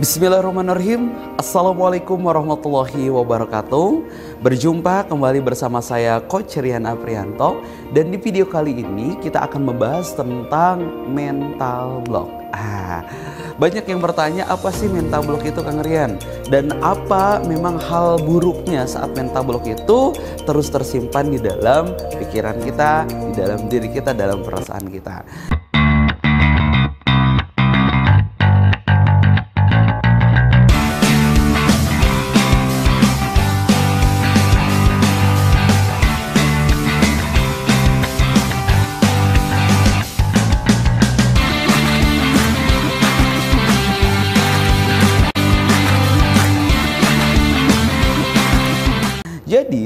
Bismillahirrahmanirrahim. Assalamualaikum warahmatullahi wabarakatuh. Berjumpa kembali bersama saya Coach Rian Aprianto. Dan di video kali ini kita akan membahas tentang mental block. Ah, Banyak yang bertanya apa sih mental block itu Kang Rian? Dan apa memang hal buruknya saat mental block itu terus tersimpan di dalam pikiran kita Di dalam diri kita, dalam perasaan kita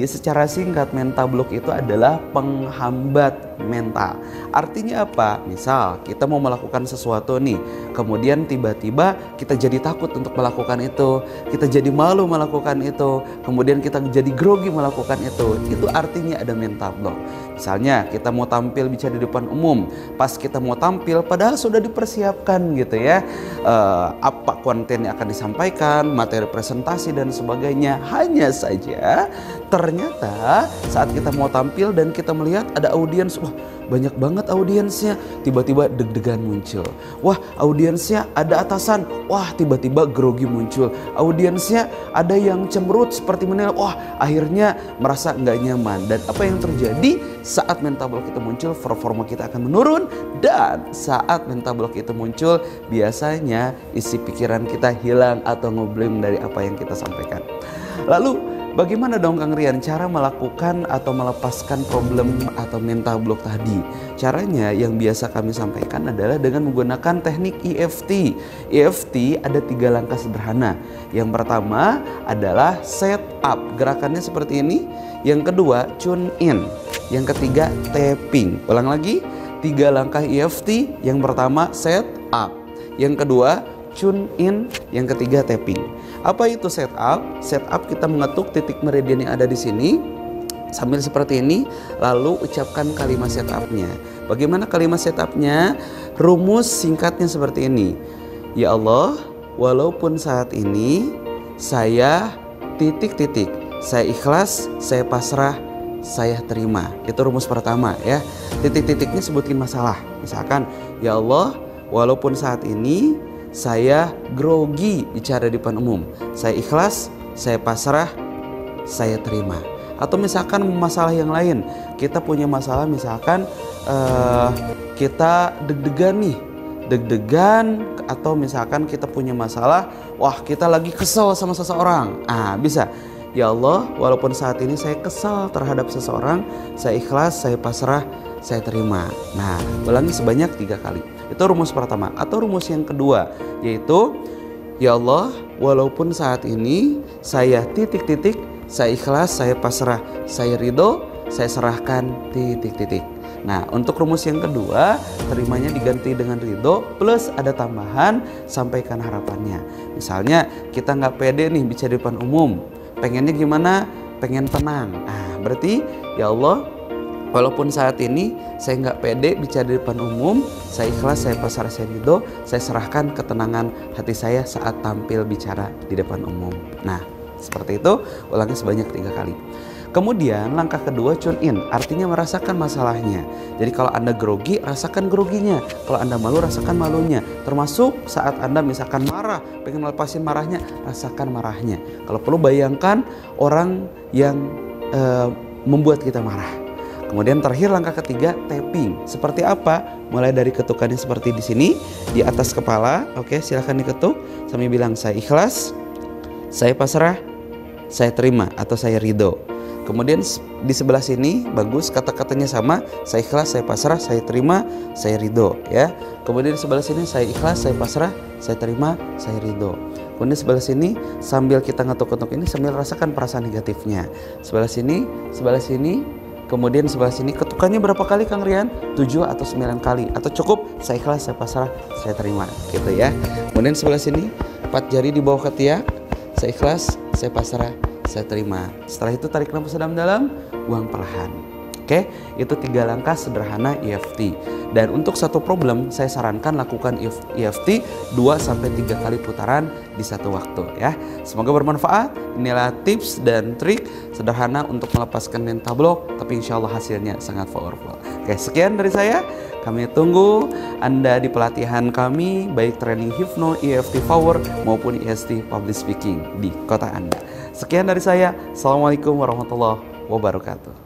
Secara singkat mental block itu adalah penghambat mental. Artinya apa? Misal kita mau melakukan sesuatu nih, kemudian tiba-tiba kita jadi takut untuk melakukan itu, kita jadi malu melakukan itu, kemudian kita jadi grogi melakukan itu. Itu artinya ada mental block. Misalnya kita mau tampil bicara di depan umum, pas kita mau tampil padahal sudah dipersiapkan gitu ya. Uh, apa konten yang akan disampaikan, materi presentasi dan sebagainya. Hanya saja ternyata saat kita mau tampil dan kita melihat ada audiens, wah banyak banget audiensnya, tiba-tiba deg-degan muncul. Wah audiensnya ada atasan, wah tiba-tiba grogi muncul. Audiensnya ada yang cemberut seperti menilai, wah akhirnya merasa nggak nyaman. Dan apa yang terjadi saat mental block itu muncul, performa kita akan menurun. Dan saat mental block itu muncul, biasanya isi pikiran kita hilang atau ngeblim dari apa yang kita sampaikan. Lalu Bagaimana dong Kang Rian cara melakukan atau melepaskan problem atau mental block tadi? Caranya yang biasa kami sampaikan adalah dengan menggunakan teknik EFT. EFT ada tiga langkah sederhana. Yang pertama adalah set up, gerakannya seperti ini. Yang kedua tune in. Yang ketiga tapping. Ulang lagi, tiga langkah EFT. Yang pertama set up. Yang kedua tune in, yang ketiga tapping. Apa itu setup? Setup kita mengetuk titik meridian yang ada di sini sambil seperti ini lalu ucapkan kalimat setupnya. Bagaimana kalimat setupnya? Rumus singkatnya seperti ini. Ya Allah, walaupun saat ini saya titik-titik, saya ikhlas, saya pasrah, saya terima. Itu rumus pertama ya. Titik-titiknya sebutin masalah. Misalkan, ya Allah, walaupun saat ini saya grogi bicara di depan umum. Saya ikhlas, saya pasrah, saya terima. Atau misalkan masalah yang lain, kita punya masalah misalkan uh, kita deg-degan nih, deg-degan atau misalkan kita punya masalah, wah kita lagi kesel sama seseorang. Ah, bisa. Ya Allah, walaupun saat ini saya kesal terhadap seseorang, saya ikhlas, saya pasrah, saya terima. Nah, ulangi sebanyak tiga kali. Itu rumus pertama. Atau rumus yang kedua, yaitu Ya Allah, walaupun saat ini saya titik-titik, saya ikhlas, saya pasrah, saya ridho, saya serahkan titik-titik. Nah, untuk rumus yang kedua, terimanya diganti dengan ridho plus ada tambahan sampaikan harapannya. Misalnya kita nggak pede nih bicara di depan umum, pengennya gimana? Pengen tenang. Nah, berarti ya Allah Walaupun saat ini saya nggak pede bicara di depan umum, saya ikhlas, saya pasrah, saya ridho, saya serahkan ketenangan hati saya saat tampil bicara di depan umum. Nah, seperti itu, ulangi sebanyak tiga kali. Kemudian langkah kedua tune in, artinya merasakan masalahnya. Jadi kalau Anda grogi, rasakan groginya. Kalau Anda malu, rasakan malunya. Termasuk saat Anda misalkan marah, pengen melepasin marahnya, rasakan marahnya. Kalau perlu bayangkan orang yang uh, membuat kita marah. Kemudian terakhir langkah ketiga tapping. Seperti apa? Mulai dari ketukannya seperti di sini di atas kepala. Oke, silahkan diketuk sambil bilang saya ikhlas, saya pasrah, saya terima atau saya ridho. Kemudian di sebelah sini bagus kata-katanya sama, saya ikhlas, saya pasrah, saya terima, saya ridho ya. Kemudian di sebelah sini saya ikhlas, saya pasrah, saya terima, saya ridho. Kemudian sebelah sini sambil kita ngetuk-ngetuk ini sambil rasakan perasaan negatifnya. Sebelah sini, sebelah sini, Kemudian sebelah sini ketukannya berapa kali Kang Rian? 7 atau 9 kali atau cukup saya ikhlas, saya pasrah, saya terima gitu ya. Kemudian sebelah sini 4 jari di bawah ketiak, saya ikhlas, saya pasrah, saya terima. Setelah itu tarik nafas dalam-dalam, buang perlahan. Oke, itu tiga langkah sederhana EFT. Dan untuk satu problem, saya sarankan lakukan EFT 2 sampai 3 kali putaran di satu waktu ya. Semoga bermanfaat. Inilah tips dan trik sederhana untuk melepaskan mental block, tapi insya Allah hasilnya sangat powerful. Oke, sekian dari saya. Kami tunggu Anda di pelatihan kami, baik training Hypno, EFT Power, maupun EST Public Speaking di kota Anda. Sekian dari saya. Assalamualaikum warahmatullahi wabarakatuh.